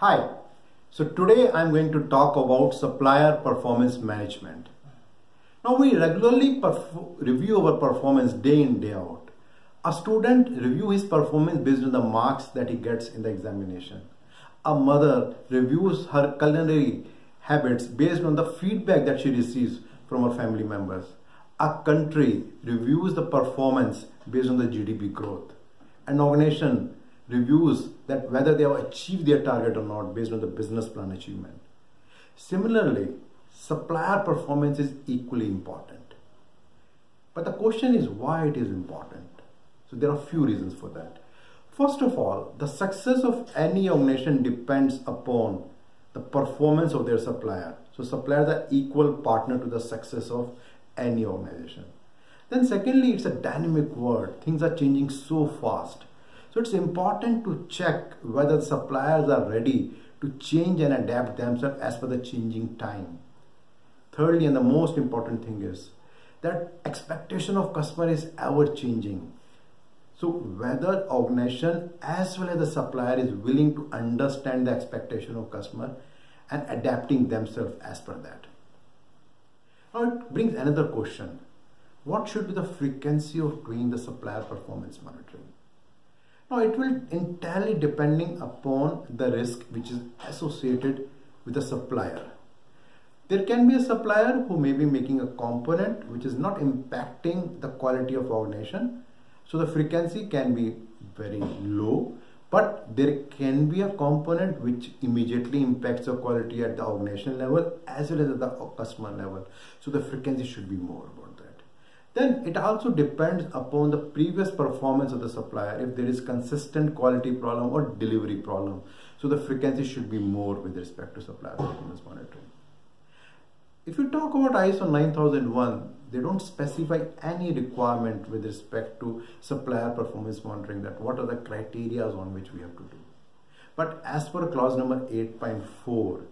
Hi, so today I'm going to talk about supplier performance management. Now we regularly review our performance day in day out. A student reviews his performance based on the marks that he gets in the examination. A mother reviews her culinary habits based on the feedback that she receives from her family members. A country reviews the performance based on the GDP growth. An organization reviews that whether they have achieved their target or not based on the business plan achievement. Similarly, supplier performance is equally important. But the question is why it is important. So there are a few reasons for that. First of all, the success of any organization depends upon the performance of their supplier. So suppliers are equal partner to the success of any organization. Then secondly, it's a dynamic world. Things are changing so fast. So it's important to check whether the suppliers are ready to change and adapt themselves as per the changing time. Thirdly, and the most important thing is that expectation of customer is ever changing. So whether organization as well as the supplier is willing to understand the expectation of customer and adapting themselves as per that. Now it brings another question. What should be the frequency of doing the supplier performance monitoring? Now it will entirely depending upon the risk which is associated with the supplier. There can be a supplier who may be making a component which is not impacting the quality of organization. So the frequency can be very low, but there can be a component which immediately impacts the quality at the organization level as well as at the customer level. So the frequency should be more about that. Then it also depends upon the previous performance of the supplier if there is consistent quality problem or delivery problem. So the frequency should be more with respect to supplier performance monitoring. If you talk about ISO 9001, they don't specify any requirement with respect to supplier performance monitoring that what are the criteria on which we have to do. But as per clause number 8.4,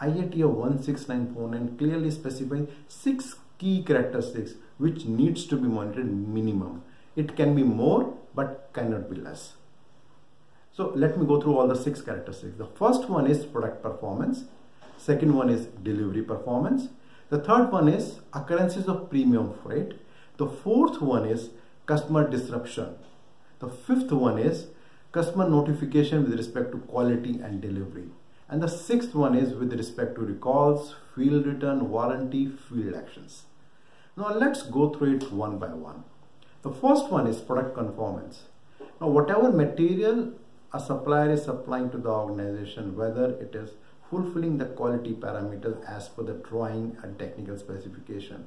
IATF 16949 clearly specifies six key characteristics which needs to be monitored minimum. It can be more but cannot be less. So let me go through all the six characteristics. The first one is product performance. Second one is delivery performance. The third one is occurrences of premium freight. The fourth one is customer disruption. The fifth one is customer notification with respect to quality and delivery. And the sixth one is with respect to recalls, field return, warranty, field actions. Now let's go through it one by one. The first one is product conformance. Now whatever material a supplier is supplying to the organization, whether it is fulfilling the quality parameters as per the drawing and technical specification.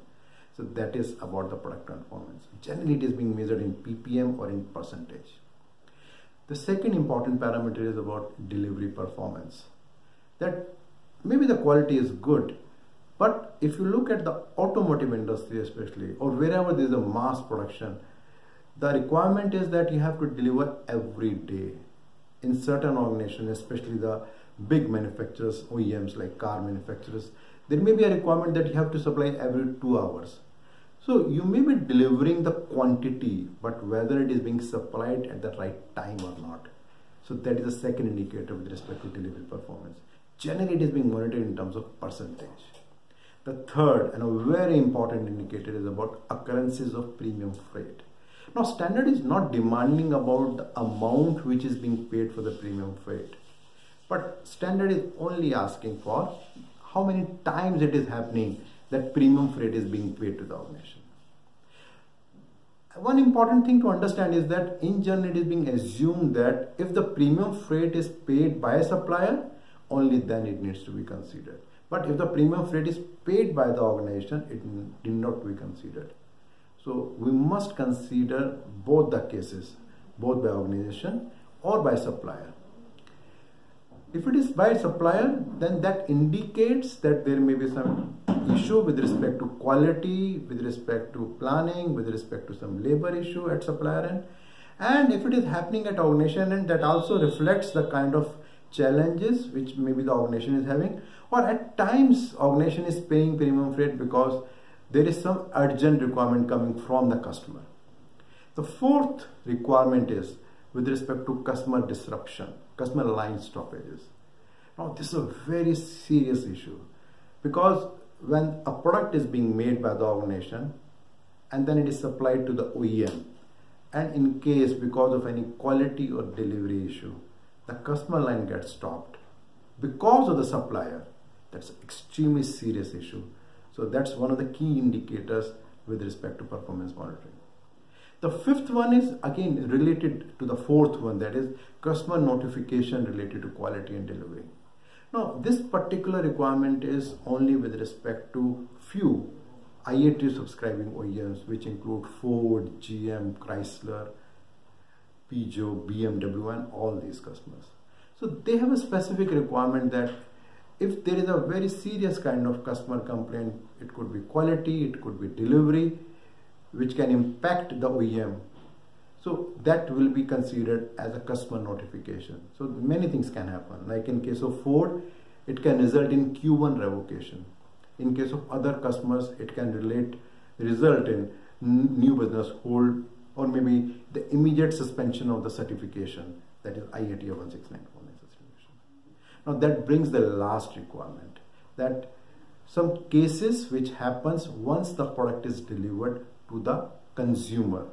So that is about the product conformance. Generally it is being measured in ppm or in percentage. The second important parameter is about delivery performance. That maybe the quality is good, but if you look at the automotive industry especially or wherever there is a mass production, the requirement is that you have to deliver every day. In certain organizations, especially the big manufacturers, OEMs like car manufacturers, there may be a requirement that you have to supply every two hours. So you may be delivering the quantity, but whether it is being supplied at the right time or not. So that is the second indicator with respect to delivery performance. Generally, it is being monitored in terms of percentage. The third and a very important indicator is about occurrences of premium freight. Now standard is not demanding about the amount which is being paid for the premium freight. But standard is only asking for how many times it is happening that premium freight is being paid to the organization. One important thing to understand is that in general it is being assumed that if the premium freight is paid by a supplier, only then it needs to be considered. But if the premium freight is paid by the organization, it did not be considered. So we must consider both the cases, both by organization or by supplier. If it is by supplier, then that indicates that there may be some issue with respect to quality, with respect to planning, with respect to some labor issue at supplier end. And if it is happening at organization end, that also reflects the kind of challenges which maybe the organization is having or at times organization is paying premium freight because there is some urgent requirement coming from the customer. The fourth requirement is with respect to customer disruption, customer line stoppages. Now, this is a very serious issue because when a product is being made by the organization and then it is supplied to the OEM, and in case because of any quality or delivery issue, the customer line gets stopped because of the supplier, that's extremely serious issue. So that's one of the key indicators with respect to performance monitoring. The fifth one is again related to the fourth one that is customer notification related to quality and delivery. Now this particular requirement is only with respect to few IATF subscribing OEMs which include Ford, GM, Chrysler, Peugeot, BMW and all these customers. So they have a specific requirement that if there is a very serious kind of customer complaint, it could be quality, it could be delivery, which can impact the OEM. So that will be considered as a customer notification. So many things can happen. Like in case of Ford, it can result in Q1 revocation. In case of other customers, it can relate result in new business hold or maybe the immediate suspension of the certification that is IATF 16949 now that brings the last requirement that some cases which happens once the product is delivered to the consumer.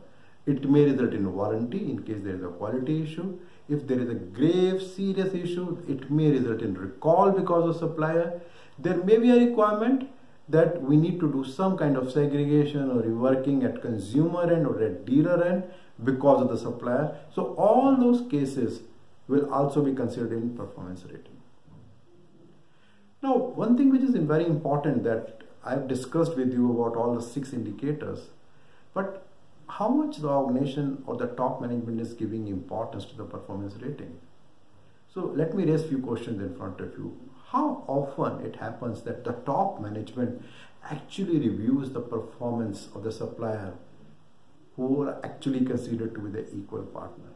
It may result in warranty in case there is a quality issue. If there is a grave serious issue, it may result in recall because of supplier. There may be a requirement that we need to do some kind of segregation or reworking at consumer end or at dealer end because of the supplier. So all those cases will also be considered in performance rating. Now, one thing which is very important that I've discussed with you about all the six indicators, but how much the organization or the top management is giving importance to the performance rating. So let me raise few questions in front of you. How often it happens that the top management actually reviews the performance of the supplier who are actually considered to be the equal partner?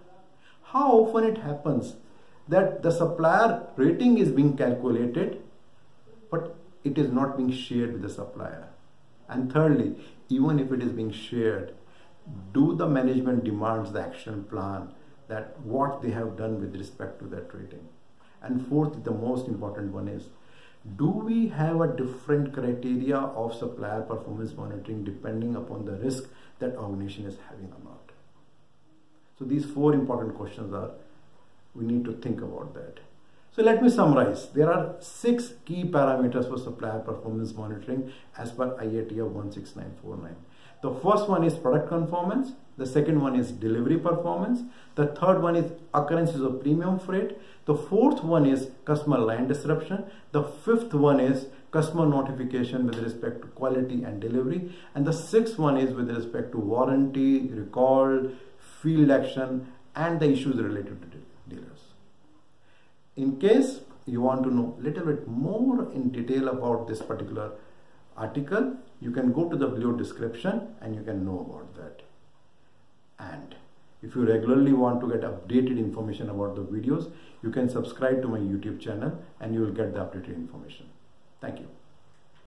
How often it happens that the supplier rating is being calculated but it is not being shared with the supplier. And thirdly, even if it is being shared, do the management demands the action plan that what they have done with respect to that rating? And fourth, the most important one is, do we have a different criteria of supplier performance monitoring depending upon the risk that organization is having or not? So these four important questions are, we need to think about that. So let me summarize. There are six key parameters for supplier performance monitoring as per IATF 16949. The first one is product conformance. The second one is delivery performance. The third one is occurrences of premium freight. The fourth one is customer line disruption. The fifth one is customer notification with respect to quality and delivery. And the sixth one is with respect to warranty, recall, field action, and the issues related to dealers. In case you want to know a little bit more in detail about this particular article, you can go to the below description and you can know about that. And if you regularly want to get updated information about the videos, you can subscribe to my YouTube channel and you will get the updated information. Thank you.